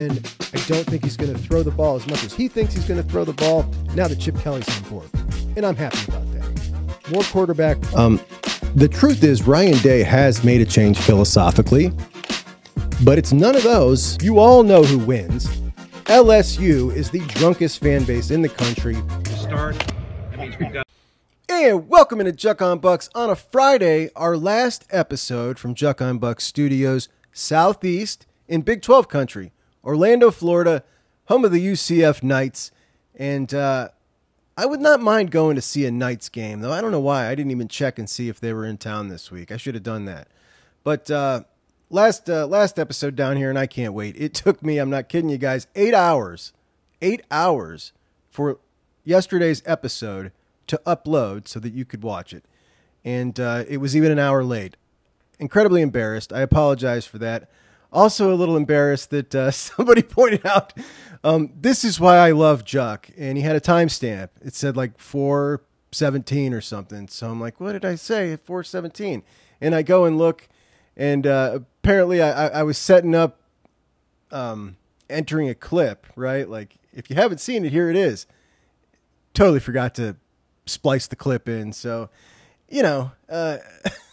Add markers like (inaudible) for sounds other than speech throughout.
and I don't think he's going to throw the ball as much as he thinks he's going to throw the ball. Now that Chip Kelly's on board, and I'm happy about that. More quarterback. Um, the truth is, Ryan Day has made a change philosophically, but it's none of those. You all know who wins. LSU is the drunkest fan base in the country. Start. That means we've got. And welcome into Juck on Bucks on a Friday, our last episode from Juck on Bucks Studios, Southeast in Big 12 country, Orlando, Florida, home of the UCF Knights. And uh, I would not mind going to see a Knights game, though I don't know why. I didn't even check and see if they were in town this week. I should have done that. But uh, last uh, last episode down here, and I can't wait. It (laughs) took me, I'm not kidding you guys, eight hours, eight hours for yesterday's episode to upload so that you could watch it. And uh, it was even an hour late. Incredibly embarrassed. I apologize for that. Also, a little embarrassed that uh, (laughs) somebody pointed out um, this is why I love Juck. And he had a timestamp. It said like 417 or something. So I'm like, what did I say? at 417. And I go and look, and uh, apparently I, I was setting up um, entering a clip, right? Like, if you haven't seen it, here it is. Totally forgot to splice the clip in. So, you know, uh, (laughs)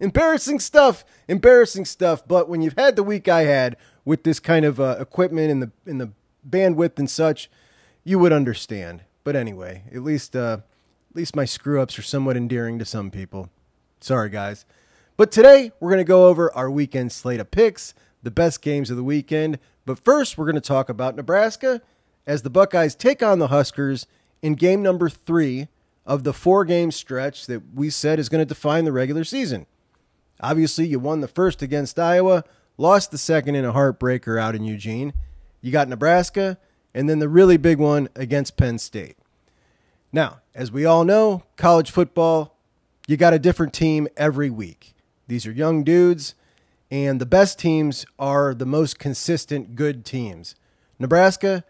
embarrassing stuff, embarrassing stuff. But when you've had the week I had with this kind of uh, equipment and the in the bandwidth and such, you would understand. But anyway, at least uh, at least my screw ups are somewhat endearing to some people. Sorry, guys. But today we're going to go over our weekend slate of picks, the best games of the weekend. But first, we're going to talk about Nebraska as the Buckeyes take on the Huskers in game number three of the four game stretch that we said is going to define the regular season. Obviously, you won the first against Iowa, lost the second in a heartbreaker out in Eugene. You got Nebraska, and then the really big one against Penn State. Now, as we all know, college football, you got a different team every week. These are young dudes, and the best teams are the most consistent good teams. Nebraska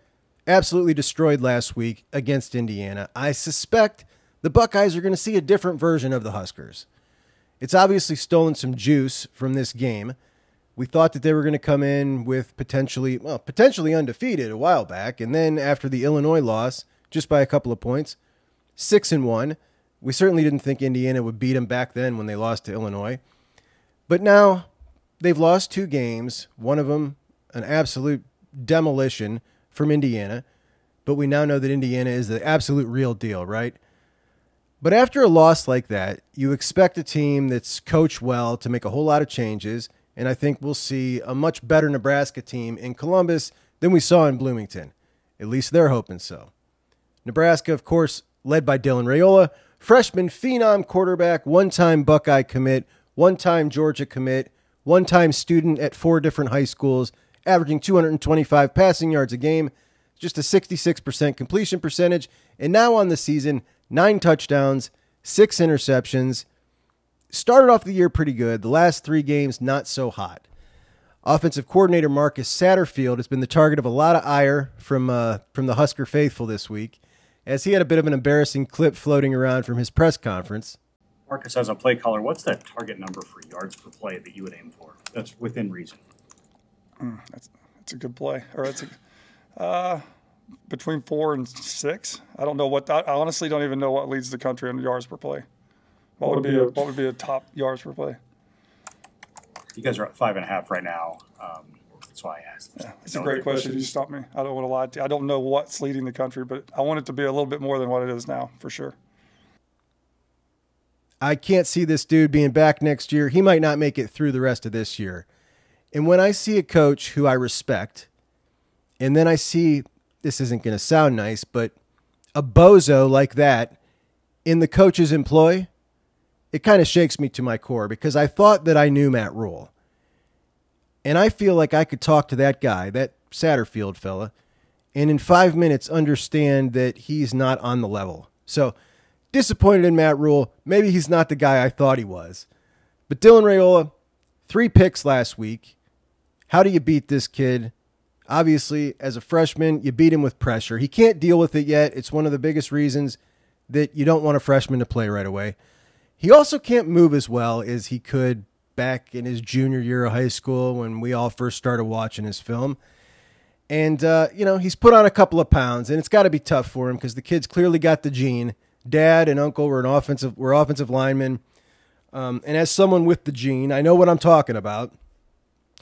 absolutely destroyed last week against Indiana. I suspect the Buckeyes are going to see a different version of the Huskers. It's obviously stolen some juice from this game. We thought that they were going to come in with potentially, well, potentially undefeated a while back, and then after the Illinois loss, just by a couple of points, six and one. We certainly didn't think Indiana would beat them back then when they lost to Illinois. But now they've lost two games, one of them an absolute demolition from Indiana. But we now know that Indiana is the absolute real deal, right? But after a loss like that, you expect a team that's coached well to make a whole lot of changes. And I think we'll see a much better Nebraska team in Columbus than we saw in Bloomington. At least they're hoping so. Nebraska, of course, led by Dylan Raiola, freshman phenom quarterback, one time Buckeye commit, one time Georgia commit, one time student at four different high schools, averaging 225 passing yards a game, just a 66% completion percentage, and now on the season, nine touchdowns, six interceptions. Started off the year pretty good. The last three games, not so hot. Offensive coordinator Marcus Satterfield has been the target of a lot of ire from uh, from the Husker faithful this week, as he had a bit of an embarrassing clip floating around from his press conference. Marcus, as a play caller, what's that target number for yards per play that you would aim for? That's within reason. That's that's a good play. Or it's a, uh, between four and six. I don't know what that. I honestly don't even know what leads the country in yards per play. What would be a, what would be a top yards per play? You guys are at five and a half right now. Um, that's why I asked. Yeah, it's a great question. You stopped me. I don't want to lie to you. I don't know what's leading the country, but I want it to be a little bit more than what it is now, for sure. I can't see this dude being back next year. He might not make it through the rest of this year. And when I see a coach who I respect, and then I see this isn't going to sound nice, but a bozo like that in the coach's employ, it kind of shakes me to my core because I thought that I knew Matt Rhule. And I feel like I could talk to that guy, that Satterfield fella, and in five minutes understand that he's not on the level. So disappointed in Matt Rhule. Maybe he's not the guy I thought he was. But Dylan Raiola, three picks last week. How do you beat this kid? Obviously, as a freshman, you beat him with pressure. He can't deal with it yet. It's one of the biggest reasons that you don't want a freshman to play right away. He also can't move as well as he could back in his junior year of high school when we all first started watching his film. And, uh, you know, he's put on a couple of pounds, and it's got to be tough for him because the kid's clearly got the gene. Dad and uncle were an offensive were offensive linemen. Um, and as someone with the gene, I know what I'm talking about.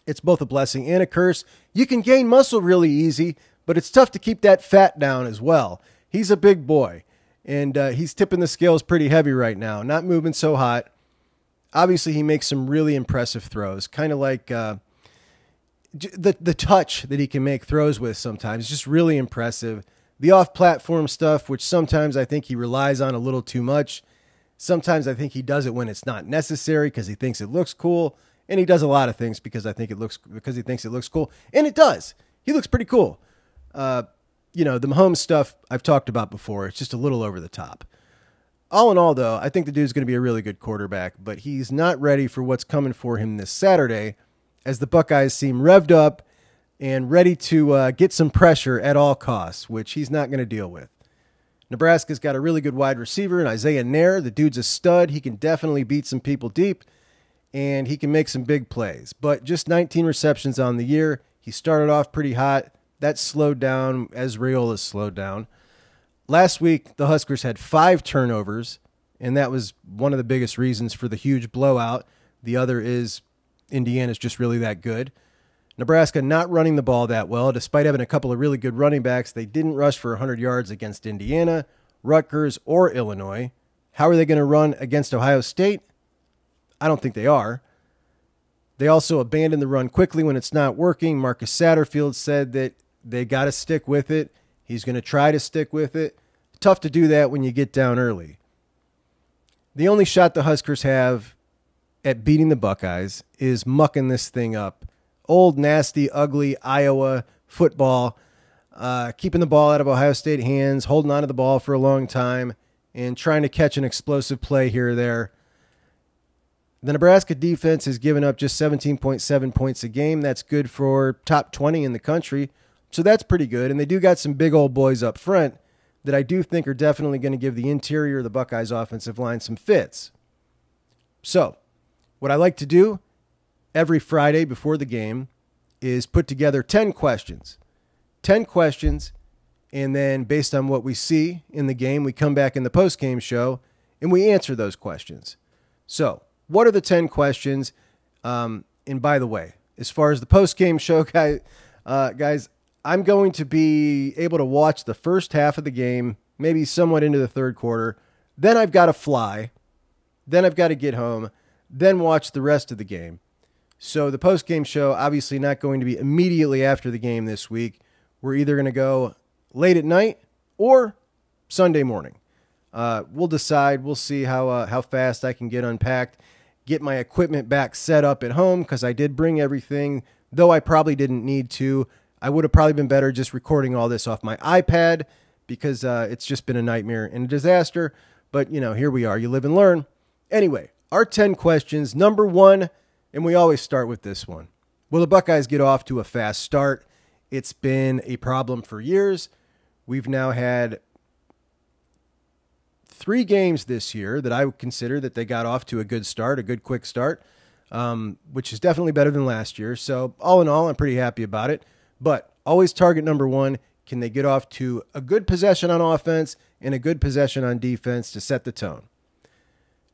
It's both a blessing and a curse. You can gain muscle really easy, but it's tough to keep that fat down as well. He's a big boy, and uh, he's tipping the scales pretty heavy right now, not moving so hot. Obviously, he makes some really impressive throws, kind of like uh, the the touch that he can make throws with. Sometimes just really impressive. The off-platform stuff, which sometimes I think he relies on a little too much. Sometimes I think he does it when it's not necessary because he thinks it looks cool, and he does a lot of things because I think it looks because he thinks it looks cool, and it does. He looks pretty cool. Uh, you know, the Mahomes stuff I've talked about before. It's just a little over the top. All in all, though, I think the dude's going to be a really good quarterback, but he's not ready for what's coming for him this Saturday, as the Buckeyes seem revved up and ready to uh, get some pressure at all costs, which he's not going to deal with. Nebraska's got a really good wide receiver in Isaiah Neyor. The dude's a stud. He can definitely beat some people deep, and he can make some big plays. But just 19 receptions on the year. He started off pretty hot. That slowed down as Raiola slowed down. Last week, the Huskers had five turnovers, and that was one of the biggest reasons for the huge blowout. The other is Indiana's just really that good. Nebraska not running the ball that well, despite having a couple of really good running backs. They didn't rush for 100 yards against Indiana, Rutgers, or Illinois. How are they going to run against Ohio State? I don't think they are. They also abandon the run quickly when it's not working. Marcus Satterfield said that they got to stick with it. He's going to try to stick with it. Tough to do that when you get down early. The only shot the Huskers have at beating the Buckeyes is mucking this thing up old, nasty, ugly Iowa football, uh, keeping the ball out of Ohio State hands, holding on to the ball for a long time, and trying to catch an explosive play here or there. The Nebraska defense has given up just 17.7 points a game. That's good for top 20 in the country. So that's pretty good. And they do got some big old boys up front that I do think are definitely going to give the interior of the Buckeyes offensive line some fits. So, what I like to do every Friday before the game is put together 10 questions. 10 questions, and then based on what we see in the game, we come back in the post game show and we answer those questions. So, what are the 10 questions? Um, and by the way, as far as the post game show, (laughs) guys, uh, guys, I'm going to be able to watch the first half of the game, maybe somewhat into the third quarter. Then I've got to fly. Then I've got to get home. Then watch the rest of the game. So the post game show, obviously not going to be immediately after the game this week. We're either going to go late at night or Sunday morning. Uh, we'll decide. We'll see how uh, how fast I can get unpacked, get my equipment back set up at home because I did bring everything. Though I probably didn't need to. I would have probably been better just recording all this off my iPad because uh, it's just been a nightmare and a disaster. But you know, here we are. You live and learn. Anyway, our ten questions. Number one and we always start with this one. Will the Buckeyes get off to a fast start? It's been a problem for years. We've now had three games this year that I would consider that they got off to a good start, a good quick start, um, which is definitely better than last year. So all in all, I'm pretty happy about it. But always target number one. Can they get off to a good possession on offense and a good possession on defense to set the tone?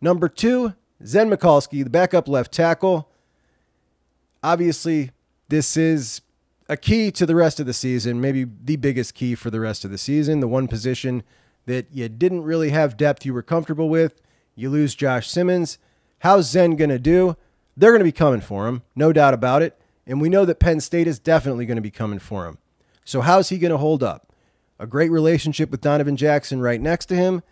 Number two, Zen Michalski, the backup left tackle. Obviously, this is a key to the rest of the season, maybe the biggest key for the rest of the season. The one position that you didn't really have depth you were comfortable with. You lose Josh Simmons. How's Zen going to do? They're going to be coming for him, no doubt about it. And we know that Penn State is definitely going to be coming for him. So, how's he going to hold up? A great relationship with Donovan Jackson right next to him.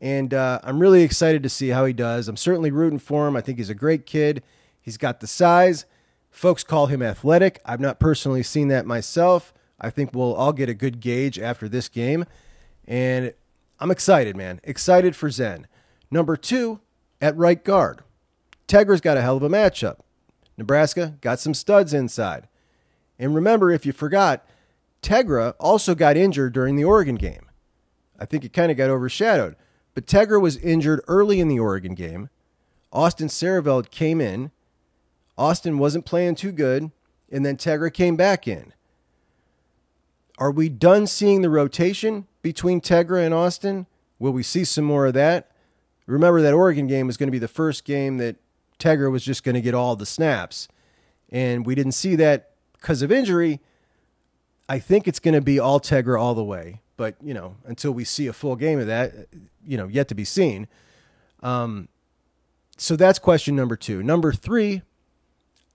And uh, I'm really excited to see how he does. I'm certainly rooting for him. I think he's a great kid. He's got the size. Folks call him athletic. I've not personally seen that myself. I think we'll all get a good gauge after this game. And I'm excited, man. Excited for Zen. Number two, at right guard. Tegra's got a hell of a matchup. Nebraska got some studs inside. And remember, if you forgot, Tegra also got injured during the Oregon game. I think it kind of got overshadowed. But Tegra was injured early in the Oregon game. Austin Siereveld came in Austin wasn't playing too good, and then Tegra came back in. Are we done seeing the rotation between Tegra and Austin? Will we see some more of that? Remember that Oregon game was going to be the first game that Tegra was just going to get all the snaps. And we didn't see that because of injury. I think it's going to be all Tegra all the way. But, you know, until we see a full game of that, you know, yet to be seen. Um, so that's question number two. Number three,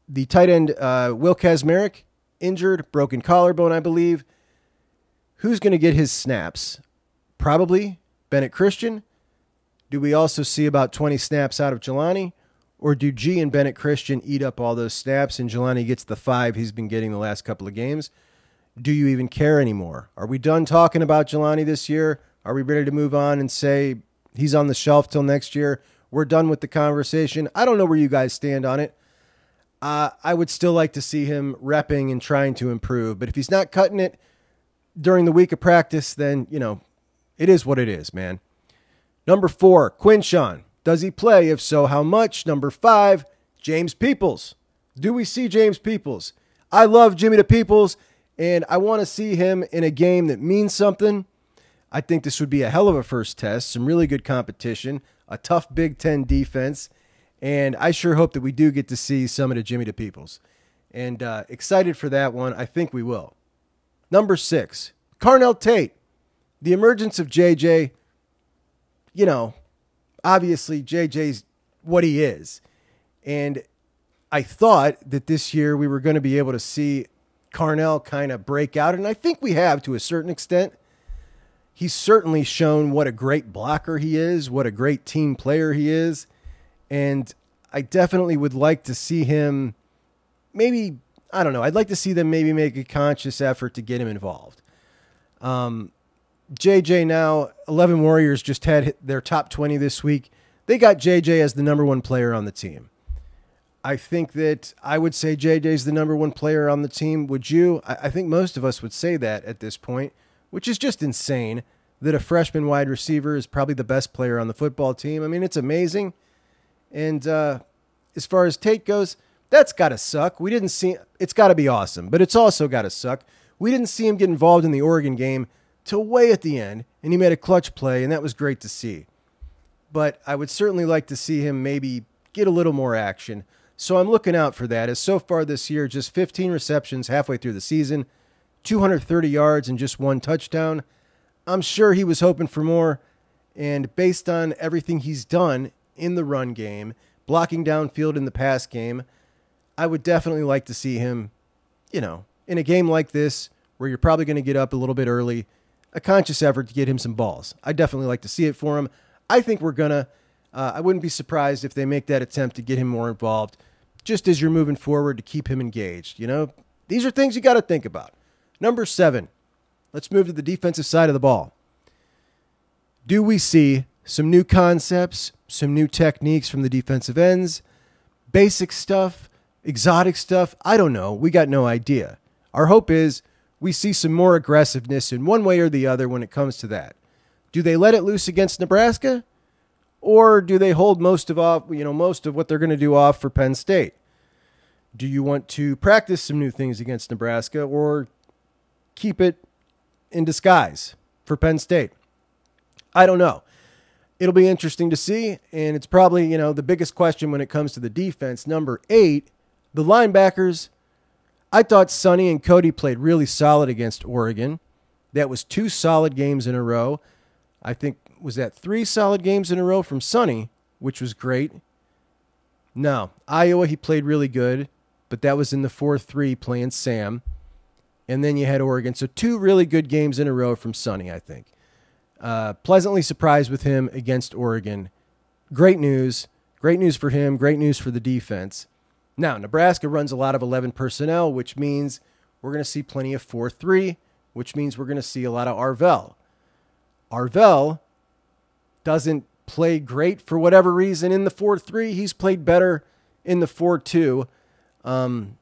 the tight end, uh, Will Kacmarek, injured, broken collarbone, I believe. Who's going to get his snaps? Probably Bennett Christian. Do we also see about 20 snaps out of Jelani? Or do Gee and Bennett Christian eat up all those snaps and Jelani gets the five he's been getting the last couple of games? Do you even care anymore? Are we done talking about Jelani this year? Are we ready to move on and say he's on the shelf till next year? We're done with the conversation. I don't know where you guys stand on it. Uh, I would still like to see him repping and trying to improve. But if he's not cutting it during the week of practice, then, you know, it is what it is, man. Number four, Quinshon. Does he play? If so, how much? Number five, James Peoples. Do we see James Peoples? I love Jimmy the Peoples, and I want to see him in a game that means something. I think this would be a hell of a first test, some really good competition, a tough Big Ten defense, and I sure hope that we do get to see some of the Jimmy the Peoples. And uh, excited for that one. I think we will. Number six, Carnell Tate. The emergence of JJ, you know, obviously JJ's what he is. And I thought that this year we were going to be able to see Carnell kind of break out, and I think we have to a certain extent. He's certainly shown what a great blocker he is, what a great team player he is. And I definitely would like to see him maybe, I don't know, I'd like to see them maybe make a conscious effort to get him involved. Um, JJ now, 11 Warriors just had their top 20 this week. They got JJ as the number one player on the team. I think that I would say JJ is the number one player on the team. Would you? I think most of us would say that at this point, which is just insane that a freshman wide receiver is probably the best player on the football team. I mean, it's amazing. And uh, as far as Tate goes, that's got to suck. We didn't see it's got to be awesome, but it's also got to suck. We didn't see him get involved in the Oregon game till way at the end, and he made a clutch play, and that was great to see. But I would certainly like to see him maybe get a little more action. So I'm looking out for that. As so far this year, just 15 receptions halfway through the season, 230 yards, and just one touchdown. I'm sure he was hoping for more. And based on everything he's done in the run game, blocking downfield in the pass game, I would definitely like to see him, you know, in a game like this where you're probably going to get up a little bit early a conscious effort to get him some balls. I definitely like to see it for him. I think we're gonna. Uh, I wouldn't be surprised if they make that attempt to get him more involved, just as you're moving forward to keep him engaged. You know, these are things you got to think about. Number seven. Let's move to the defensive side of the ball. Do we see some new concepts, some new techniques from the defensive ends, basic stuff, exotic stuff? I don't know. We got no idea. Our hope is we see some more aggressiveness in one way or the other when it comes to that. Do they let it loose against Nebraska? Or do they hold most of off, you know, most of what they're going to do off for Penn State? Do you want to practice some new things against Nebraska or keep it in disguise for Penn State? I don't know. It'll be interesting to see, and it's probably, you know, the biggest question when it comes to the defense. Number eight, the linebackers I thought Sonny and Cody played really solid against Oregon. That was two solid games in a row. I think was that three solid games in a row from Sonny, which was great. No, Iowa he played really good, but that was in the 4-3 playing Sam. And then you had Oregon. So two really good games in a row from Sonny, I think. Uh, pleasantly surprised with him against Oregon. Great news. Great news for him. Great news for the defense. Now, Nebraska runs a lot of 11 personnel, which means we're going to see plenty of 4 3, which means we're going to see a lot of Arvell. Arvell doesn't play great for whatever reason in the 4 3. He's played better in the 4 2. Um,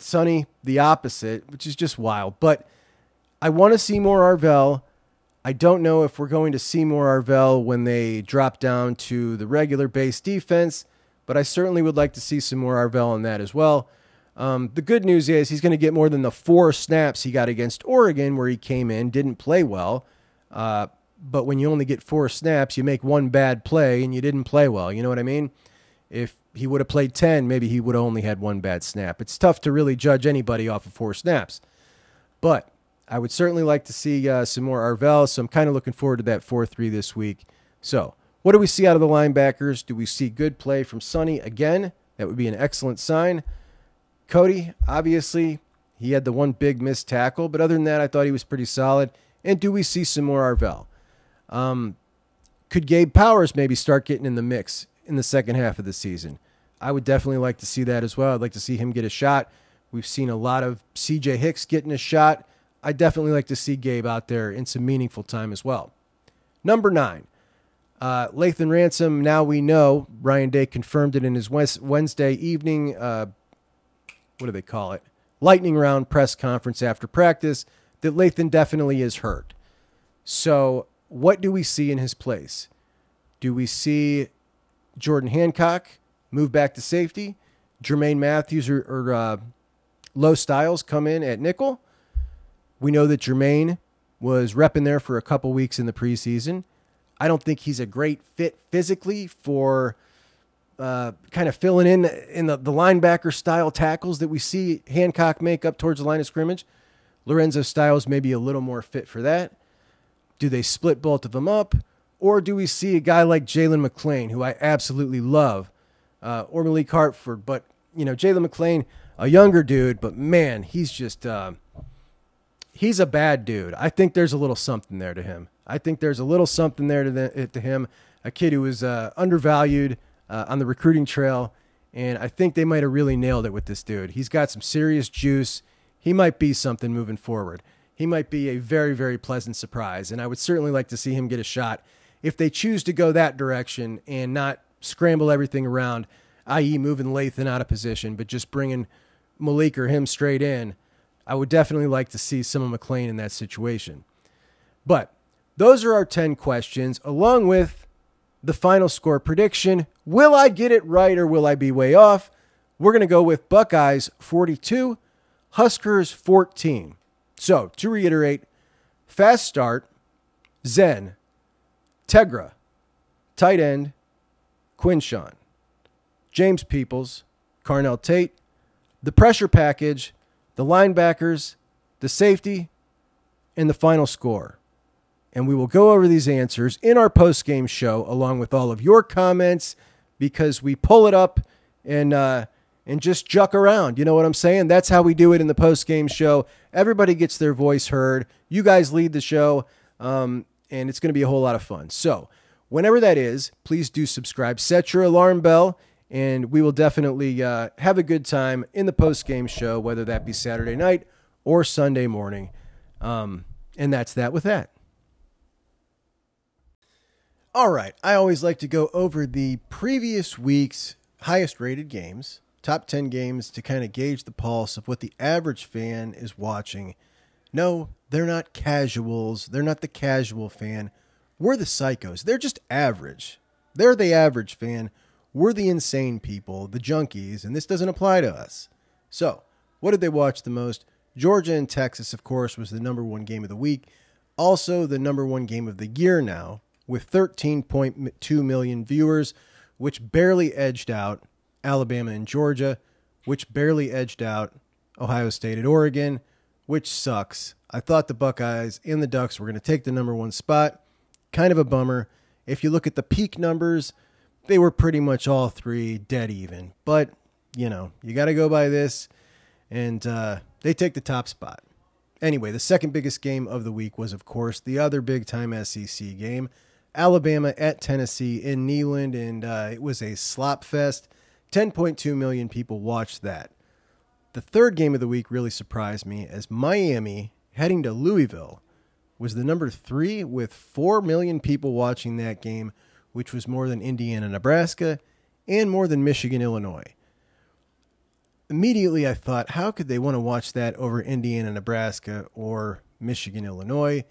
Sonny, the opposite, which is just wild. But I want to see more Arvell. I don't know if we're going to see more Arvell when they drop down to the regular base defense but I certainly would like to see some more Arvell on that as well. Um, the good news is he's going to get more than the four snaps he got against Oregon, where he came in, didn't play well. Uh, but when you only get four snaps, you make one bad play and you didn't play well. You know what I mean? If he would have played 10, maybe he would have only had one bad snap. It's tough to really judge anybody off of four snaps. But I would certainly like to see uh, some more Arvell, so I'm kind of looking forward to that 4 3 this week. So, what do we see out of the linebackers? Do we see good play from Sonny again? That would be an excellent sign. Cody, obviously, he had the one big missed tackle, but other than that, I thought he was pretty solid. And do we see some more Arvell? Um, could Gabe Powers maybe start getting in the mix in the second half of the season? I would definitely like to see that as well. I'd like to see him get a shot. We've seen a lot of CJ Hicks getting a shot. I definitely like to see Gabe out there in some meaningful time as well. Number nine, uh, Lathan Ransom. Now we know Ryan Day confirmed it in his Wednesday evening. Uh, what do they call it? Lightning round press conference after practice that Lathan definitely is hurt. So what do we see in his place? Do we see Jordan Hancock move back to safety? Jermaine Mathews or, or uh, Low Styles come in at nickel? We know that Jermaine was repping there for a couple weeks in the preseason. I don't think he's a great fit physically for uh, kind of filling in in the, the linebacker style tackles that we see Hancock make up towards the line of scrimmage. Lorenzo Styles may be a little more fit for that. Do they split both of them up? Or do we see a guy like Jalen McLean, who I absolutely love, uh, or Malik Hartford? But, you know, Jalen McLean, a younger dude, but man, he's just, uh, he's a bad dude. I think there's a little something there to him. I think there's a little something there to, the, to him. A kid who was uh, undervalued uh, on the recruiting trail. And I think they might have really nailed it with this dude. He's got some serious juice. He might be something moving forward he might be a very, very pleasant surprise. And I would certainly like to see him get a shot if they choose to go that direction and not scramble everything around, i.e., moving Lathan out of position, but just bringing Malik or him straight in. I would definitely like to see some of McLean in that situation. But those are our 10 questions, along with the final score prediction. Will I get it right or will I be way off? We're going to go with Buckeyes 42, Huskers 14. So, to reiterate, fast start, Zen, Tegra, tight end, Quinshon, James Peoples, Carnell Tate, the pressure package, the linebackers, the safety, and the final score. And we will go over these answers in our post game show along with all of your comments because we pull it up and uh, and just juck around. You know what I'm saying? That's how we do it in the post game show. Everybody gets their voice heard. You guys lead the show, um, and it's going to be a whole lot of fun. So, whenever that is, please do subscribe. Set your alarm bell, and we will definitely uh, have a good time in the post game show, whether that be Saturday night or Sunday morning. Um, and that's that with that. All right. I always like to go over the previous week's highest rated games top 10 games to kind of gauge the pulse of what the average fan is watching. No, they're not casuals. They're not the casual fan. We're the psychos. They're just average. They're the average fan. We're the insane people, the junkies, and this doesn't apply to us. So, what did they watch the most? Georgia and Texas, of course, was the number one game of the week. Also, the number one game of the year now, with 13.2 million viewers, which barely edged out Alabama and Georgia, which barely edged out Ohio State and Oregon, which sucks. I thought the Buckeyes and the Ducks were going to take the number one spot. Kind of a bummer. If you look at the peak numbers, they were pretty much all three dead even. But, you know, you got to go by this. And uh, they take the top spot. Anyway, the second biggest game of the week was, of course, the other big time SEC game Alabama at Tennessee in Neyland. And uh, it was a slop fest. 10.2 million people watched that. The third game of the week really surprised me as Miami heading to Louisville was the number three with 4 million people watching that game, which was more than Indiana, Nebraska, and more than Michigan, Illinois. Immediately, I thought, how could they want to watch that over Indiana, Nebraska, or Michigan, Illinois?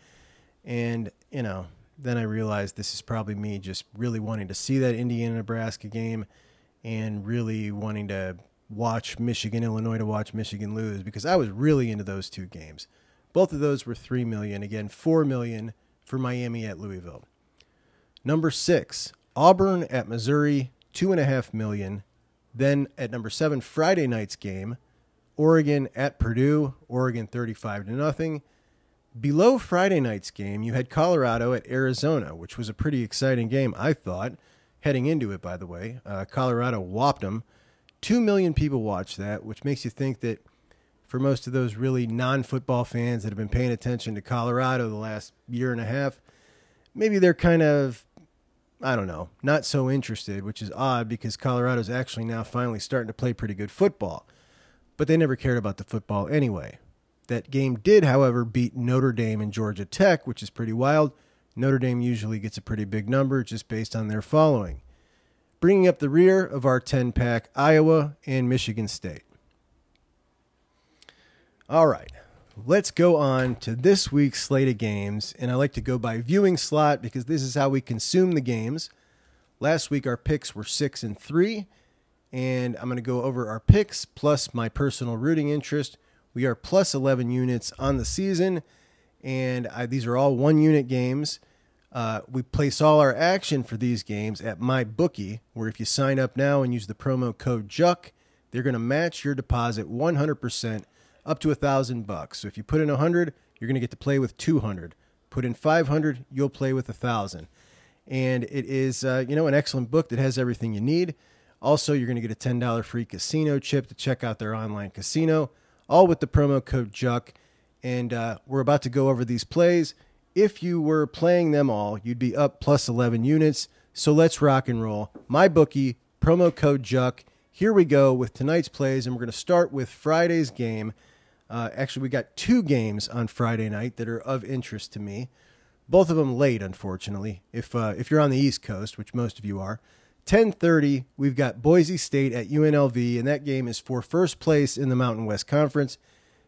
And, you know, then I realized this is probably me just really wanting to see that Indiana, Nebraska game and really wanting to watch Michigan, Illinois to watch Michigan lose because I was really into those two games. Both of those were three million. Again, four million for Miami at Louisville. Number six, Auburn at Missouri, two and a half million. Then at number seven, Friday night's game, Oregon at Purdue, Oregon 35 to nothing. Below Friday night's game, you had Colorado at Arizona, which was a pretty exciting game, I thought, heading into it, by the way. Uh, Colorado whopped them. Two million people watched that, which makes you think that for most of those really non football fans that have been paying attention to Colorado the last year and a half, maybe they're kind of, I don't know, not so interested, which is odd because Colorado's actually now finally starting to play pretty good football. But they never cared about the football anyway. That game did, however, beat Notre Dame and Georgia Tech, which is pretty wild. Notre Dame usually gets a pretty big number just based on their following. Bringing up the rear of our 10 pack, Iowa and Michigan State. All right, let's go on to this week's slate of games. And I like to go by viewing slot because this is how we consume the games. Last week, our picks were six and three. And I'm going to go over our picks plus my personal rooting interest. We are plus 11 units on the season. And I, these are all one unit games. Uh, we place all our action for these games at my bookie, where if you sign up now and use the promo code JUCK, they're going to match your deposit 100% up to a thousand bucks. So if you put in a hundred, you're going to get to play with 200. Put in 500, you'll play with a thousand. And it is, uh, you know, an excellent book that has everything you need. Also, you're going to get a $10 free casino chip to check out their online casino, all with the promo code JUCK. And uh, we're about to go over these plays. If you were playing them all, you'd be up plus 11 units. So let's rock and roll. My bookie, promo code JUCK. Here we go with tonight's plays, and we're going to start with Friday's game. Uh, actually, we got two games on Friday night that are of interest to me. Both of them late, unfortunately. If uh, if you're on the East Coast, which most of you are, 10:30, we've got Boise State at UNLV, and that game is for first place in the Mountain West Conference.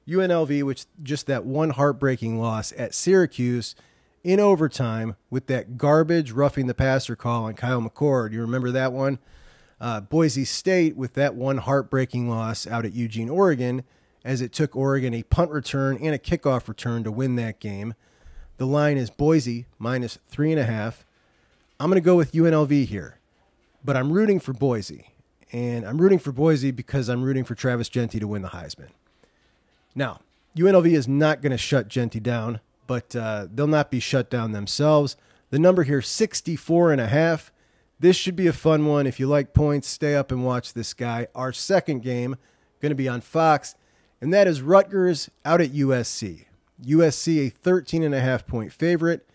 UNLV, which just that one heartbreaking loss at Syracuse in overtime with that garbage roughing the passer call on Kyle McCord. You remember that one? Uh, Boise State with that one heartbreaking loss out at Eugene, Oregon, as it took Oregon a punt return and a kickoff return to win that game. The line is Boise minus three and a half. I'm going to go with UNLV here, but I'm rooting for Boise. And I'm rooting for Boise because I'm rooting for Travis Jeanty to win the Heisman. Now, UNLV is not going to shut Jeanty down, but uh, they'll not be shut down themselves. The number here, 64 and a half. This should be a fun one. If you like points, stay up and watch this guy. Our second game, going to be on Fox, and that is Rutgers out at USC. USC, a 13 and a half point favorite.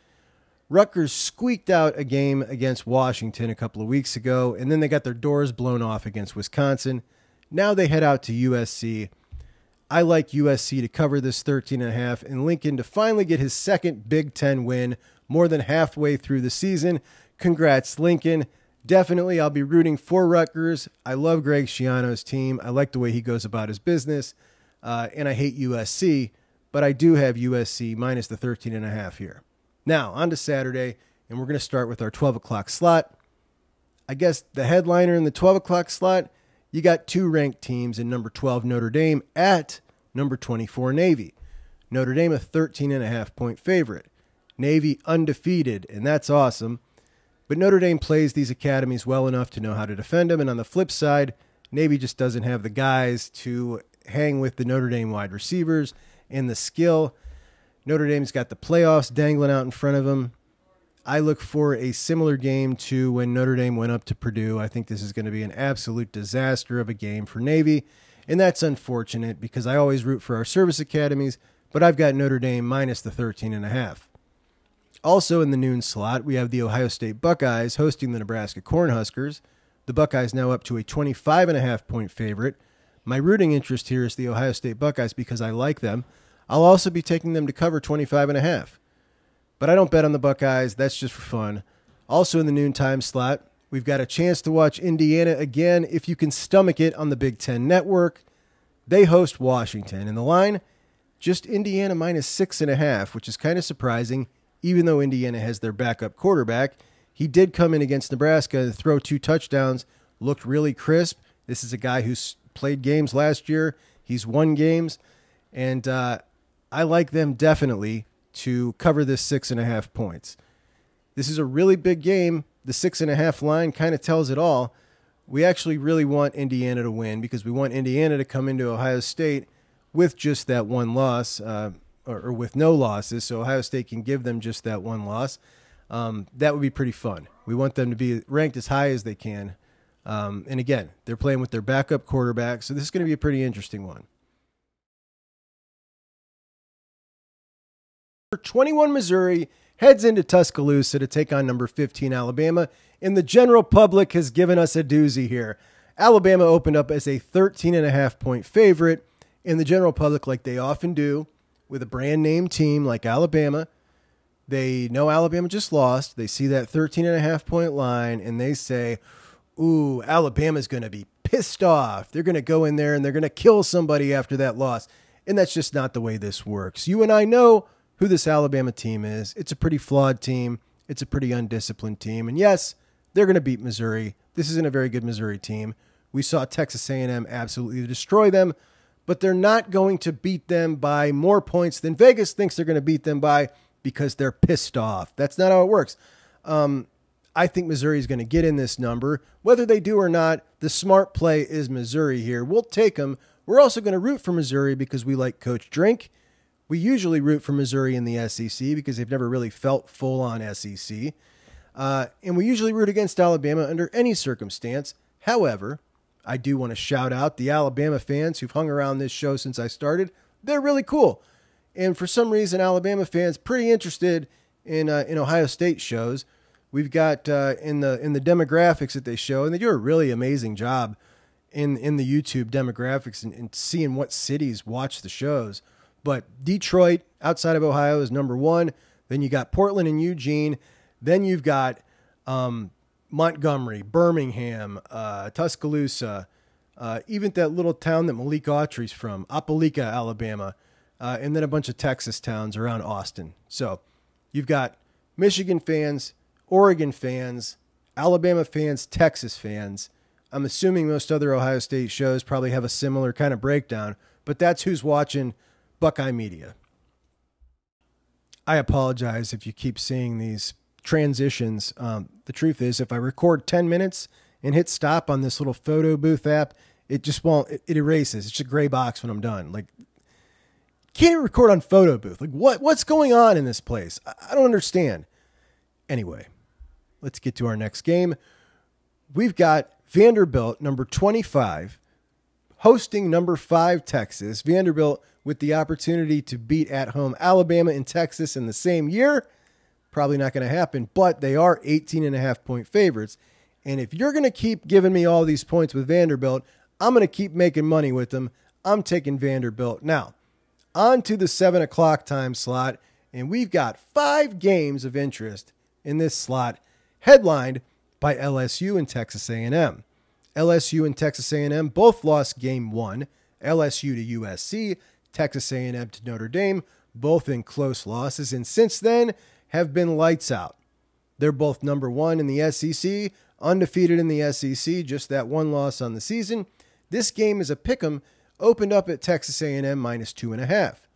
Rutgers squeaked out a game against Washington a couple of weeks ago, and then they got their doors blown off against Wisconsin. Now they head out to USC. I like USC to cover this 13 and a half and Lincoln to finally get his second Big 10 win more than halfway through the season. Congrats, Lincoln. Definitely, I'll be rooting for Rutgers. I love Greg Schiano's team. I like the way he goes about his business. Uh, and I hate USC, but I do have USC minus the 13 and a half here. Now, on to Saturday, and we're going to start with our 12 o'clock slot. I guess the headliner in the 12 o'clock slot you got two ranked teams in number 12 Notre Dame at number 24 Navy. Notre Dame a 13 and a half point favorite. Navy undefeated, and that's awesome. But Notre Dame plays these academies well enough to know how to defend them. And on the flip side, Navy just doesn't have the guys to hang with the Notre Dame wide receivers and the skill. Notre Dame's got the playoffs dangling out in front of them. I look for a similar game to when Notre Dame went up to Purdue. I think this is going to be an absolute disaster of a game for Navy, and that's unfortunate because I always root for our service academies, but I've got Notre Dame minus the 13 and a half. Also in the noon slot, we have the Ohio State Buckeyes hosting the Nebraska Cornhuskers. The Buckeyes now up to a 25 and a half point favorite. My rooting interest here is the Ohio State Buckeyes because I like them. I'll also be taking them to cover 25 and a half. But I don't bet on the Buckeyes. That's just for fun. Also in the noontime slot, we've got a chance to watch Indiana again if you can stomach it on the Big Ten Network. They host Washington. And the line, just Indiana minus six and a half, which is kind of surprising, even though Indiana has their backup quarterback. He did come in against Nebraska and throw two touchdowns, looked really crisp. This is a guy who's played games last year. He's won games, and uh, I like them definitely to cover this six and a half points. This is a really big game. The six and a half line kind of tells it all. We actually really want Indiana to win because we want Indiana to come into Ohio State with just that one loss, uh, or, or, with no losses, so Ohio State can give them just that one loss. Um, that would be pretty fun. We want them to be ranked as high as they can. Um, and again, they're playing with their backup quarterback, so this is going to be a pretty interesting one. 21 Missouri heads into Tuscaloosa to take on number 15 Alabama, and the general public has given us a doozy here. Alabama opened up as a 13 and a half point favorite, and the general public, like they often do with a brand name team like Alabama, they know Alabama just lost. They see that 13 and a half point line, and they say, Ooh, Alabama's going to be pissed off. They're going to go in there and they're going to kill somebody after that loss. And that's just not the way this works. You and I know who this Alabama team is. It's a pretty flawed team. It's a pretty undisciplined team. And yes, they're going to beat Missouri. This isn't a very good Missouri team. We saw Texas A&M absolutely destroy them, but they're not going to beat them by more points than Vegas thinks they're going to beat them by because they're pissed off. That's not how it works. Um, I think Missouri is going to get in this number. Whether they do or not, the smart play is Missouri here. We'll take them. We're also going to root for Missouri because we like Coach Drink we usually root for Missouri in the SEC because they've never really felt full on SEC. Uh, and we usually root against Alabama under any circumstance. However, I do want to shout out the Alabama fans who've hung around this show since I started. They're really cool. And for some reason, Alabama fans pretty interested in uh, in Ohio State shows. We've got uh, in the in the demographics that they show, and they do a really amazing job in in the YouTube demographics and, and seeing what cities watch the shows. But Detroit, outside of Ohio, is number one. Then you got Portland and Eugene. Then you've got um, Montgomery, Birmingham, uh, Tuscaloosa, uh, even that little town that Malik Autry's from, Opelika, Alabama, uh, and then a bunch of Texas towns around Austin. So you've got Michigan fans, Oregon fans, Alabama fans, Texas fans. I'm assuming most other Ohio State shows probably have a similar kind of breakdown, but that's who's watching Buckeye Media. I apologize if you keep seeing these transitions. Um, the truth is, if I record 10 minutes and hit stop on this little photo booth app, it just won't, it, it erases. It's a gray box when I'm done. Like, can't record on photo booth. Like, what, what's going on in this place? I, I don't understand. Anyway, let's get to our next game. We've got Vanderbilt, number 25, hosting number five, Texas. Vanderbilt with the opportunity to beat at home Alabama and Texas in the same year. Probably not going to happen, but they are 18 and a half point favorites. And if you're going to keep giving me all these points with Vanderbilt, I'm going to keep making money with them. I'm taking Vanderbilt. Now, on to the seven o'clock time slot. And we've got five games of interest in this slot, headlined by LSU and Texas A&M. LSU and Texas A&M both lost game one. LSU to USC, Texas A&M to Notre Dame, both in close losses, and since then have been lights out. They're both number one in the SEC, undefeated in the SEC, just that one loss on the season. This game is a pick'em, opened up at Texas A&M minus two and a half.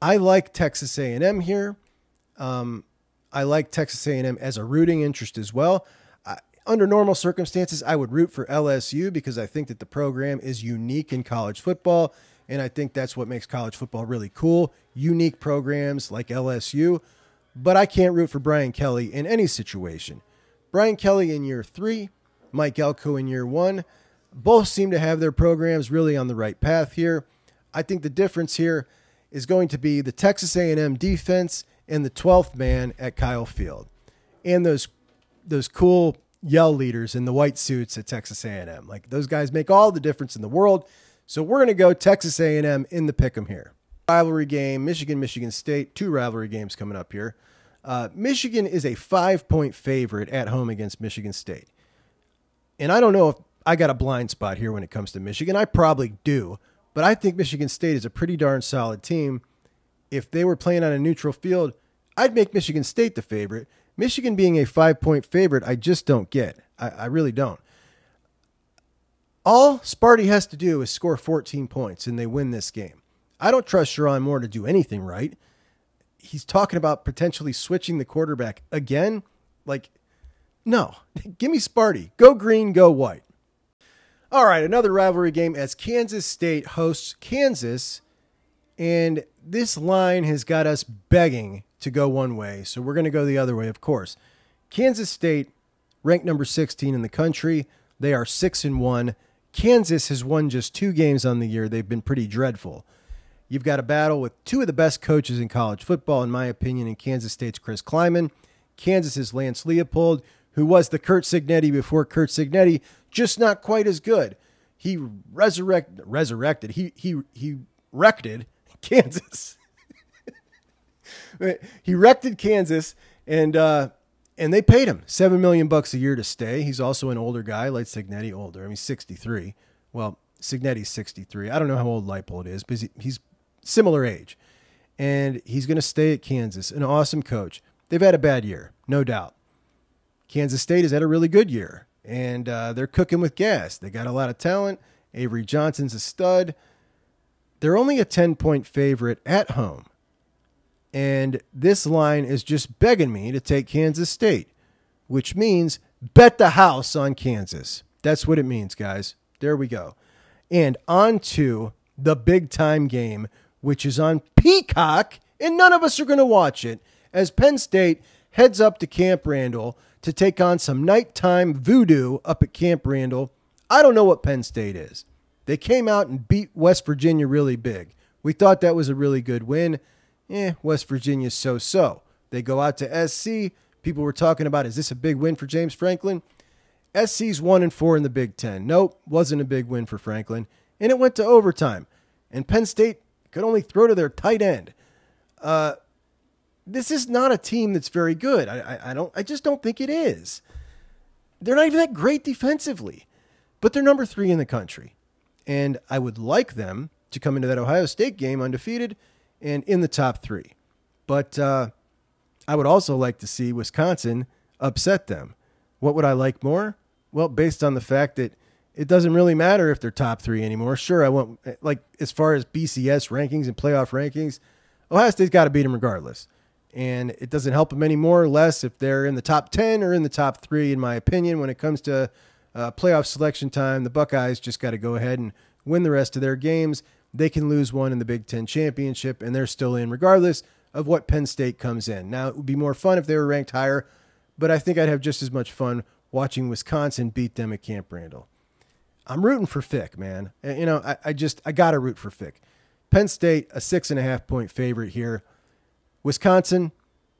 I like Texas A&M here. Um, I like Texas A&M as a rooting interest as well. Under normal circumstances, I would root for LSU because I think that the program is unique in college football and I think that's what makes college football really cool. Unique programs like LSU. But I can't root for Brian Kelly in any situation. Brian Kelly in year three, Mike Elko in year one, both seem to have their programs really on the right path here. I think the difference here is going to be the Texas A&M defense and the 12th man at Kyle Field. And those those cool yell leaders in the white suits at Texas A&M. Like those guys make all the difference in the world. So we're going to go Texas A&M in the pick'em here. Rivalry game, Michigan, Michigan State. Two rivalry games coming up here. Uh, Michigan is a five point favorite at home against Michigan State. And I don't know if I got a blind spot here when it comes to Michigan. I probably do. But I think Michigan State is a pretty darn solid team. If they were playing on a neutral field, I'd make Michigan State the favorite. Michigan being a five point favorite, I just don't get. I, I really don't. All Sparty has to do is score 14 points and they win this game. I don't trust Sherrone Moore to do anything right. He's talking about potentially switching the quarterback again. Like, no, (laughs) give me Sparty. Go green, go white. All right, another rivalry game as Kansas State hosts Kansas. And this line has got us begging to go one way. So we're going to go the other way, of course. Kansas State, ranked number 16 in the country. They are 6 and 1. Kansas has won just two games on the year. They've been pretty dreadful. You've got a battle with two of the best coaches in college football, in my opinion, in Kansas State's Chris Klieman. Kansas's Lance Leipold, who was the Curt Cignetti before Curt Cignetti, just not quite as good. He resurrect, resurrected. He he he wrecked (laughs) Kansas. (laughs) he wrecked Kansas, and uh, and they paid him seven million bucks a year to stay. He's also an older guy, like Cignetti, older. I mean, sixty three. Well, Cignetti's sixty three. I don't know how old Leipold is, but he's similar age, and he's going to stay at Kansas. An awesome coach. They've had a bad year, no doubt. Kansas State has had a really good year, and uh, they're cooking with gas. They got a lot of talent. Avery Johnson's a stud. They're only a 10 point favorite at home. And this line is just begging me to take Kansas State, which means bet the house on Kansas. That's what it means, guys. There we go. And on to the big time game, which is on Peacock, and none of us are going to watch it, as Penn State heads up to Camp Randall to take on some nighttime voodoo up at Camp Randall. I don't know what Penn State is. They came out and beat West Virginia really big. We thought that was a really good win eh, West Virginia's so so. They go out to SC. People were talking about, is this a big win for James Franklin? SC's one and four in the Big Ten. Nope, wasn't a big win for Franklin. And it went to overtime. And Penn State could only throw to their tight end. Uh, this is not a team that's very good. I, I, I don't. I just don't think it is. They're not even that great defensively, but they're number three in the country, and I would like them to come into that Ohio State game undefeated and in the top three. But uh, I would also like to see Wisconsin upset them. What would I like more? Well, based on the fact that it doesn't really matter if they're top three anymore. Sure, I want like as far as BCS rankings and playoff rankings, Ohio State's got to beat them regardless, and it doesn't help them any more or less if they're in the top ten or in the top three. In my opinion, when it comes to uh, playoff selection time, the Buckeyes just got to go ahead and win the rest of their games they can lose one in the Big Ten championship and they're still in, regardless of what Penn State comes in. Now, it would be more fun if they were ranked higher, but I think I'd have just as much fun watching Wisconsin beat them at Camp Randall. I'm rooting for Fick, man. You know, I, I just, I got to root for Fick. Penn State, a six and a half point favorite here. Wisconsin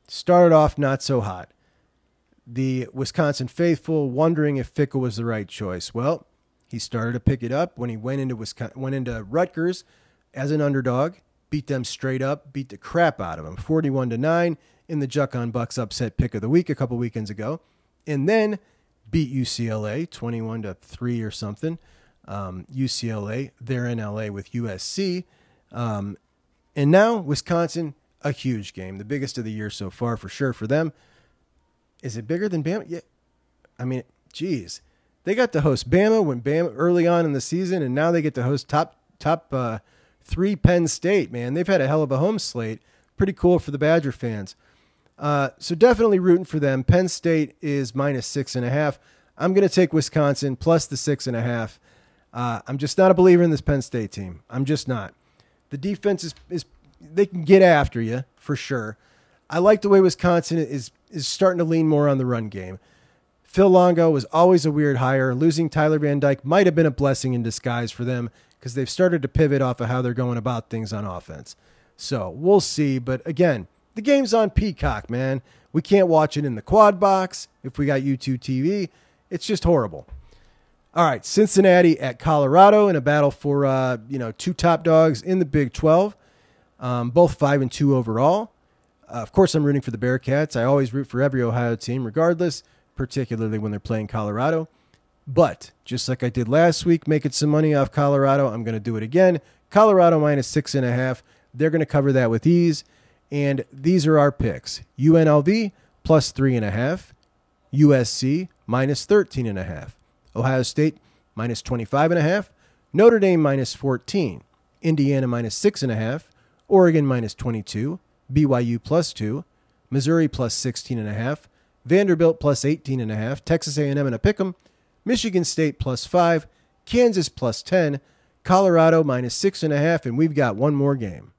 started off not so hot. The Wisconsin faithful wondering if Fickell was the right choice. Well, he started to pick it up when he went into Wisconsin, went into Rutgers as an underdog, beat them straight up, beat the crap out of them, 41 to 9 in the Juck on Bucks upset pick of the week a couple weekends ago, and then beat UCLA 21 to 3 or something. Um, UCLA, they're in LA with USC. Um, and now Wisconsin, a huge game, the biggest of the year so far for sure for them. Is it bigger than Bama? Yeah. I mean, geez. They got to host Bama when Bama early on in the season, and now they get to host top top uh, three Penn State. Man, they've had a hell of a home slate. Pretty cool for the Badger fans. Uh, so definitely rooting for them. Penn State is minus six and a half. I'm going to take Wisconsin plus the six and a half. Uh, I'm just not a believer in this Penn State team. I'm just not. The defense is, is they can get after you for sure. I like the way Wisconsin is is starting to lean more on the run game. Phil Longo was always a weird hire. Losing Tyler Van Dyke might have been a blessing in disguise for them because they've started to pivot off of how they're going about things on offense. So we'll see. But again, the game's on Peacock, man. We can't watch it in the quad box if we got YouTube TV. It's just horrible. All right, Cincinnati at Colorado in a battle for uh, you know two top dogs in the Big 12, um, both five and two overall. Uh, of course, I'm rooting for the Bearcats. I always root for every Ohio team, regardless particularly when they're playing Colorado. But just like I did last week, making some money off Colorado, I'm going to do it again. Colorado minus six and a half. They're going to cover that with ease. And these are our picks UNLV plus three and a half, USC minus 13 and a half, Ohio State minus 25.5, Notre Dame minus 14, Indiana minus 6.5, Oregon minus 22, BYU plus 2, Missouri plus 16.5, Vanderbilt plus 18.5, Texas A&M and a pick'em, Michigan State plus 5, Kansas plus 10, Colorado minus 6.5, and we've got one more game.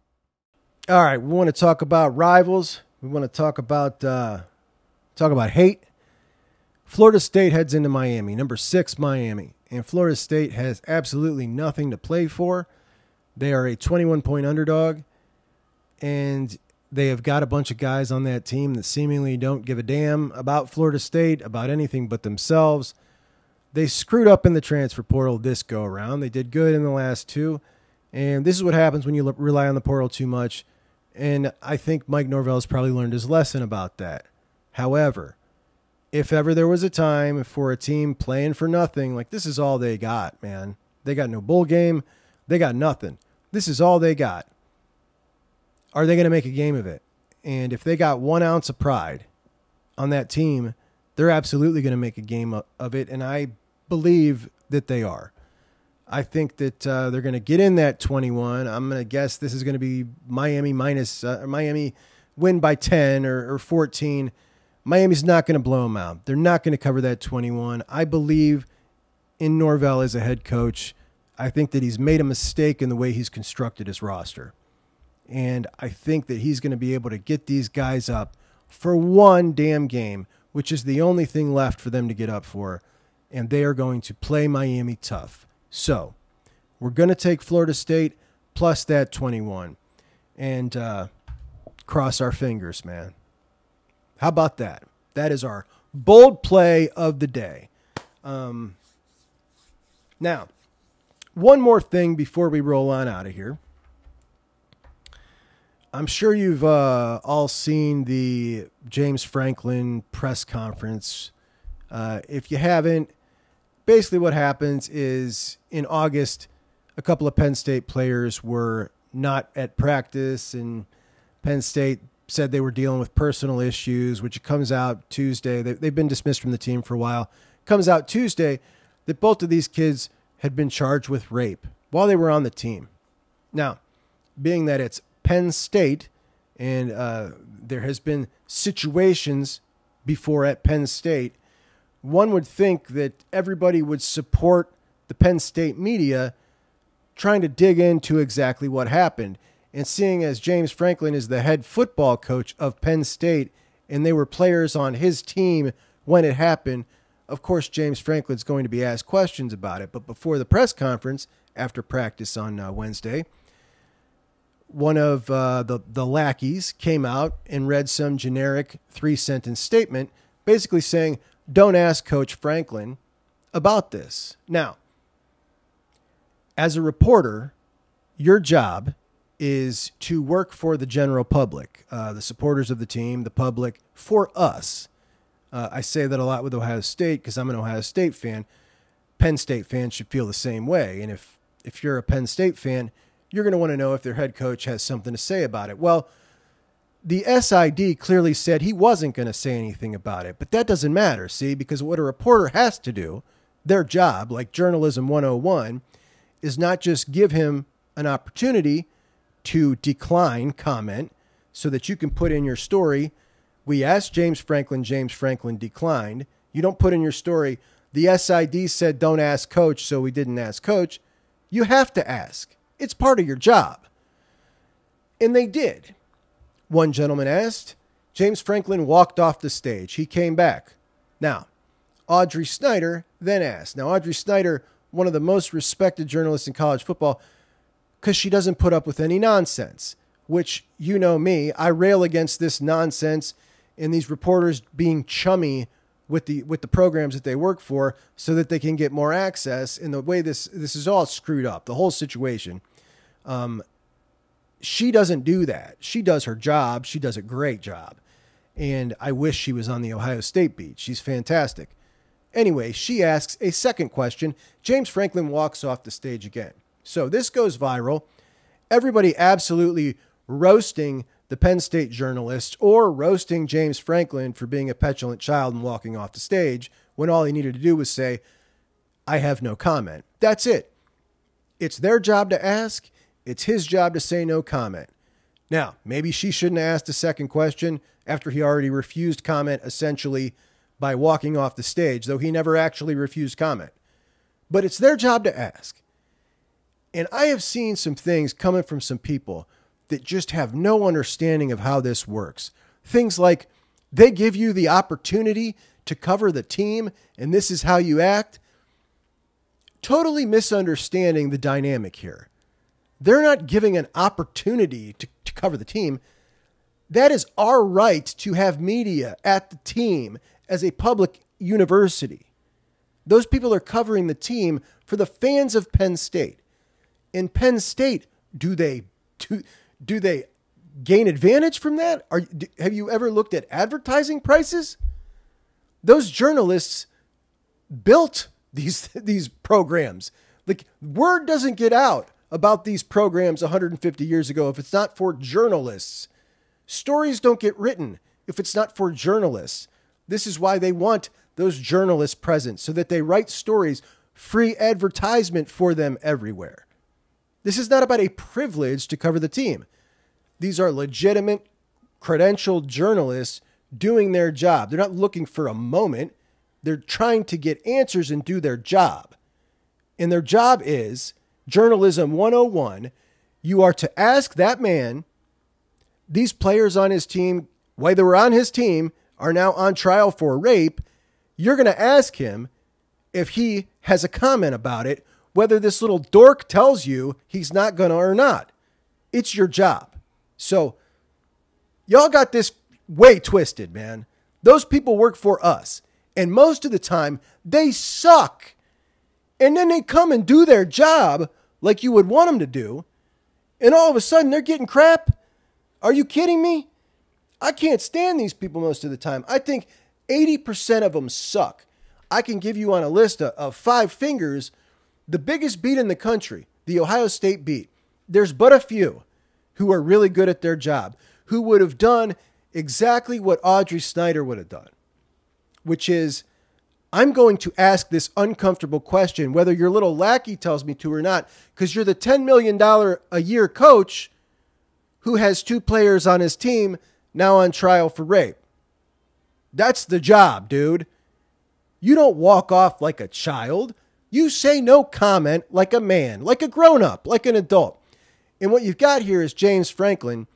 All right, we want to talk about rivals. We want to talk about uh, talk about hate. Florida State heads into Miami, number six Miami, and Florida State has absolutely nothing to play for. They are a 21 point underdog, and they have got a bunch of guys on that team that seemingly don't give a damn about Florida State, about anything but themselves. They screwed up in the transfer portal this go around. They did good in the last two, and this is what happens when you rely on the portal too much. And I think Mike Norvell has probably learned his lesson about that. However, if ever there was a time for a team playing for nothing, like this is all they got, man. They got no bowl game. They got nothing. This is all they got. Are they going to make a game of it? And if they got one ounce of pride on that team, they're absolutely going to make a game of it. And I believe that they are. I think that uh, they're going to get in that 21. I'm going to guess this is going to be Miami minus, uh, Miami win by 10 or, or 14 Miami's not going to blow them out. They're not going to cover that 21. I believe in Norvell as a head coach. I think that he's made a mistake in the way he's constructed his roster. And I think that he's going to be able to get these guys up for one damn game, which is the only thing left for them to get up for. And they are going to play Miami tough. So we're going to take Florida State plus that 21 and uh, cross our fingers, man. How about that? That is our bold play of the day. Um, now, one more thing before we roll on out of here. I'm sure you've uh, all seen the James Franklin press conference. Uh, if you haven't, basically what happens is in August, a couple of Penn State players were not at practice, and Penn State said they were dealing with personal issues, which comes out Tuesday. They, they've been dismissed from the team for a while. Comes out Tuesday that both of these kids had been charged with rape while they were on the team. Now, being that it's Penn State and uh, there has been situations before at Penn State, one would think that everybody would support the Penn State media trying to dig into exactly what happened. And seeing as James Franklin is the head football coach of Penn State and they were players on his team when it happened, of course, James Franklin's going to be asked questions about it. But before the press conference, after practice on uh, Wednesday, one of uh, the, the lackeys came out and read some generic three sentence statement basically saying, Don't ask Coach Franklin about this. Now, as a reporter, your job is to work for the general public, uh, the supporters of the team, the public, for us. Uh, I say that a lot with Ohio State because I'm an Ohio State fan. Penn State fans should feel the same way. And if, if you're a Penn State fan, you're going to want to know if their head coach has something to say about it. Well, the SID clearly said he wasn't going to say anything about it, but that doesn't matter, see, because what a reporter has to do, their job, like Journalism 101, is not just give him an opportunity to decline comment so that you can put in your story. We asked James Franklin, James Franklin declined. You don't put in your story, the SID said don't ask coach, so we didn't ask coach. You have to ask. It's part of your job. And they did. One gentleman asked. James Franklin walked off the stage. He came back. Now, Audrey Snyder then asked. Now, Audrey Snyder, one of the most respected journalists in college football, because she doesn't put up with any nonsense, which you know me, I rail against this nonsense and these reporters being chummy with the with the programs that they work for so that they can get more access and the way this this is all screwed up the whole situation um, she doesn't do that. She does her job. She does a great job. And i wish she was on the ohio state beat. She's fantastic. Anyway she asks a second question. James franklin walks off the stage again. So this goes viral. Everybody absolutely roasting the Penn State journalist or roasting James Franklin for being a petulant child and walking off the stage when all he needed to do was say, I have no comment. That's it. It's their job to ask, it's his job to say no comment. Now, maybe she shouldn't have asked a second question after he already refused comment essentially by walking off the stage, though he never actually refused comment. But it's their job to ask. And I have seen some things coming from some people that just have no understanding of how this works. Things like they give you the opportunity to cover the team, and this is how you act. Totally misunderstanding the dynamic here. They're not giving an opportunity to, to cover the team. That is our right to have media at the team as a public university. Those people are covering the team for the fans of Penn State. In Penn State, do they do, do they gain advantage from that? Are have you ever looked at advertising prices? Those journalists built these (laughs) these programs. Like word doesn't get out about these programs 150 years ago if it's not for journalists. Stories don't get written if it's not for journalists. This is why they want those journalists present so that they write stories, free advertisement for them everywhere. This is not about a privilege to cover the team. These are legitimate, credentialed journalists doing their job. They're not looking for a moment, they're trying to get answers and do their job. And their job is journalism 101. You are to ask that man, these players on his team, while they were on his team, are now on trial for rape. You're going to ask him if he has a comment about it, whether this little dork tells you he's not going to or not. It's your job. So, y'all got this way twisted, man. Those people work for us. And most of the time, they suck. And then they come and do their job like you would want them to do. And all of a sudden, they're getting crap. Are you kidding me? I can't stand these people most of the time. I think 80% of them suck. I can give you on a list of, of five fingers the biggest beat in the country, the Ohio State beat. There's but a few who are really good at their job, who would have done exactly what Audrey Snyder would have done, which is I'm going to ask this uncomfortable question, whether your little lackey tells me to or not, because you're the $10 million a year coach who has two players on his team now on trial for rape. That's the job, dude. You don't walk off like a child. You say no comment like a man, like a grown up, like an adult. And what you've got here is James Franklin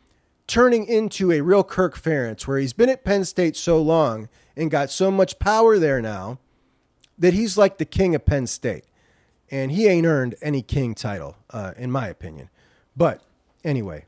turning into a real Kirk Ferentz, where he's been at Penn State so long and got so much power there now that he's like the king of Penn State. And he ain't earned any king title, uh, in my opinion. But anyway,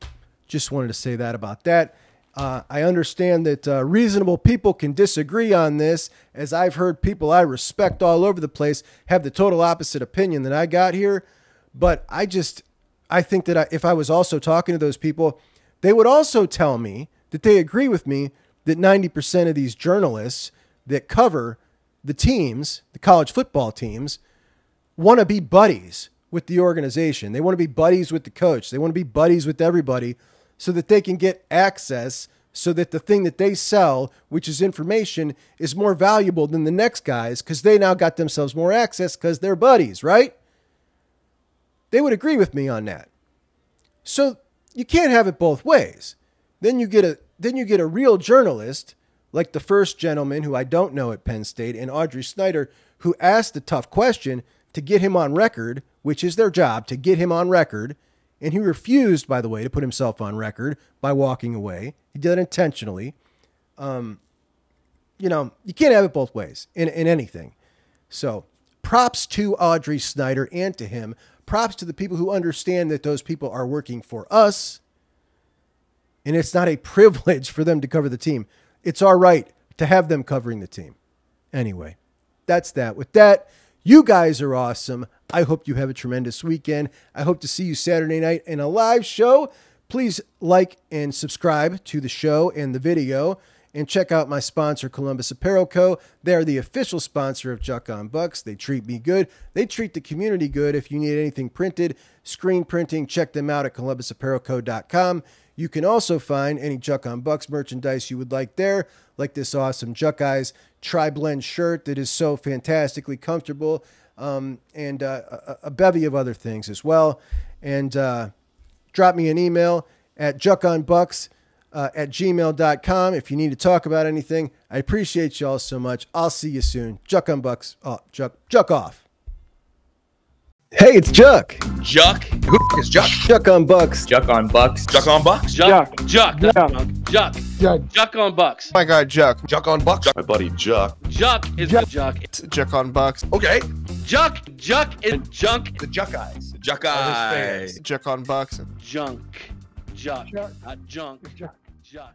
just wanted to say that about that. Uh, I understand that uh, reasonable people can disagree on this, as I've heard people I respect all over the place have the total opposite opinion that I got here. But I just, I think that I, if I was also talking to those people, they would also tell me that they agree with me that 90% of these journalists that cover the teams, the college football teams, want to be buddies with the organization. They want to be buddies with the coach. They want to be buddies with everybody so that they can get access so that the thing that they sell, which is information, is more valuable than the next guys because they now got themselves more access because they're buddies, right? They would agree with me on that. So you can't have it both ways. Then you get a then you get a real journalist like the first gentleman who I don't know at Penn State and Audrey Snyder who asked the tough question to get him on record, which is their job to get him on record and he refused, by the way, to put himself on record by walking away. He did it intentionally. Um, you know, you can't have it both ways in, in anything. So props to Audrey Snyder and to him. Props to the people who understand that those people are working for us. And it's not a (laughs) privilege for them to cover the team. It's our right to have them covering the team. Anyway, that's that. With that, you guys are awesome. I hope you have a tremendous weekend. I hope to see you Saturday night in a live show. Please like and subscribe to the show and the video. And check out my sponsor, Columbus Apparel Co. They're the official sponsor of Juck on Bucks. They treat me good. They treat the community good. If you need anything printed, screen printing, check them out at columbusapparelco.com. You can also find any Juck on Bucks merchandise you would like there, like this awesome Juck Eyes Tri Blend shirt that is so fantastically comfortable um, and uh, a, a bevy of other things as well. And uh, drop me an email at juckonbucks uh, at gmail.com if you need to talk about anything. I appreciate y'all so much. I'll see you soon. Juck on Bucks. Oh, Juck, Juck off. Hey, it's Juck. Juck. Who the f- is Juck? Juck on Bucks. Juck on Bucks. Juck on Bucks. Juck. Juck. Juck. Juck. Juck on Bucks. My guy Juck. Juck on Bucks. My buddy Juck. Juck is the Juck. Juck on Bucks. Okay. Juck. Juck is junk. The Juck eyes. The Juck eyes. Juck on Bucks. Junk. Juck. Not junk. Juck.